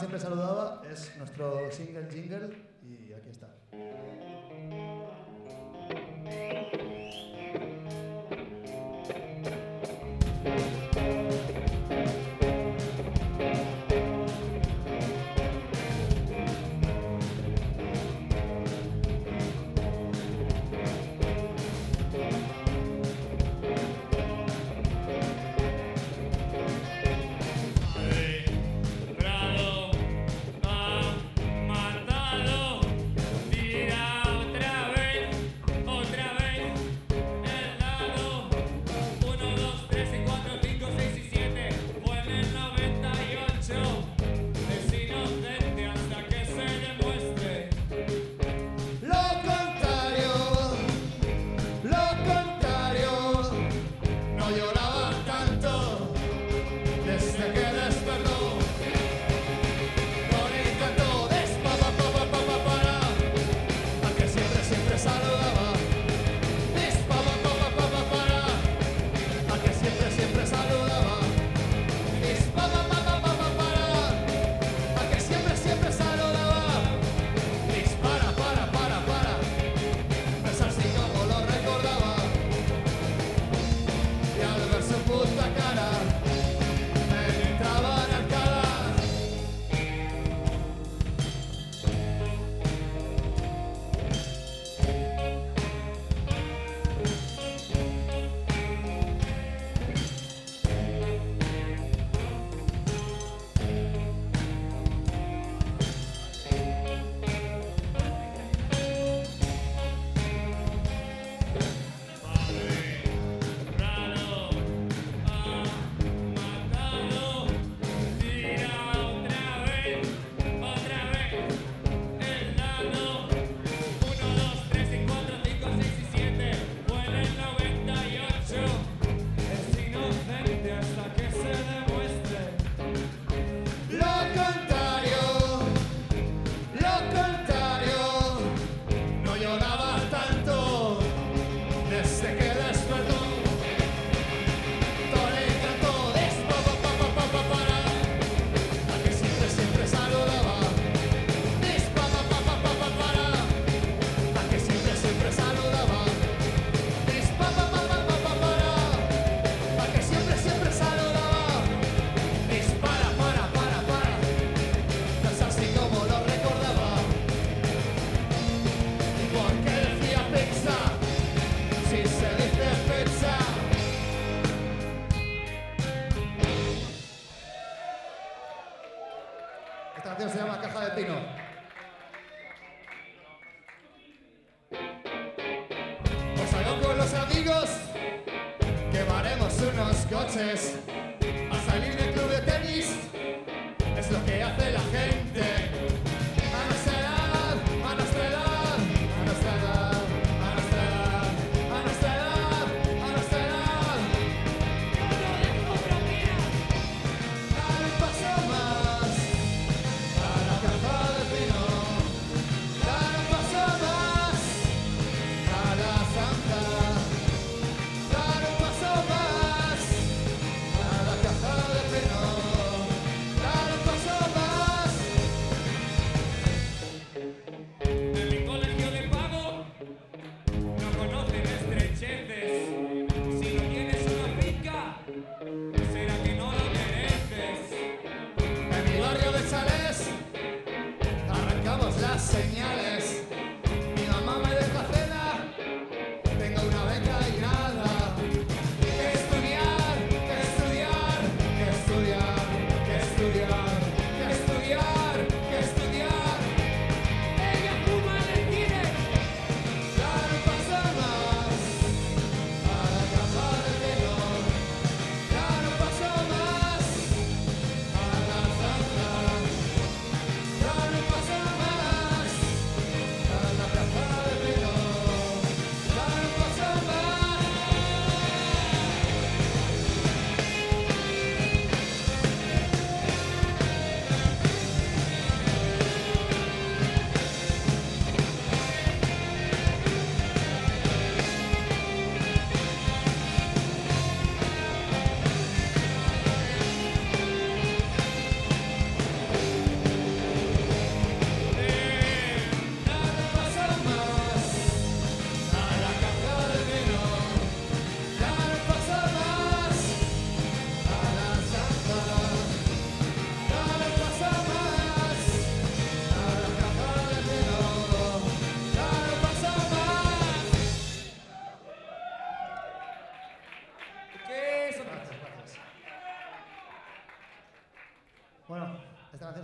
Siempre Saludaba, es nuestro single jingle y aquí está.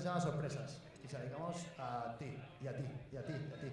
Llama Sorpresas y se la dedicamos a ti, y a ti, y a ti, y a ti.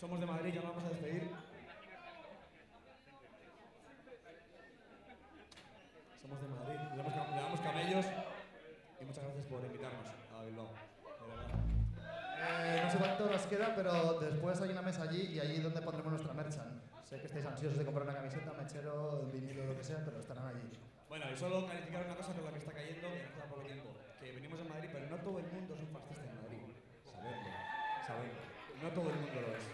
Somos de Madrid, ya nos vamos a despedir. Somos de Madrid, llevamos, cam- llevamos camellos y muchas gracias por invitarnos a Bilbao. Eh, no sé cuánto nos queda, pero después hay una mesa allí y allí donde pondremos nuestra merchan. Sé que estáis ansiosos de comprar una camiseta, mechero, vinilo, lo que sea, pero estarán allí. Bueno, y solo calificar una cosa con la que está cayendo y nos queda poco tiempo. Que venimos de Madrid, pero no todo el mundo es un fascista en Madrid. Sabedlo, sabedlo. No todo el mundo lo es.